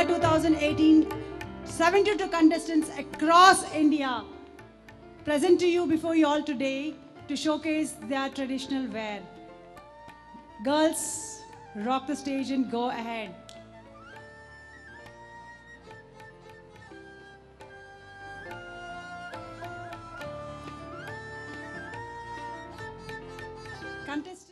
India 2018, 72 contestants across India present to you before you all today to showcase their traditional wear. Girls, rock the stage and go ahead. Contest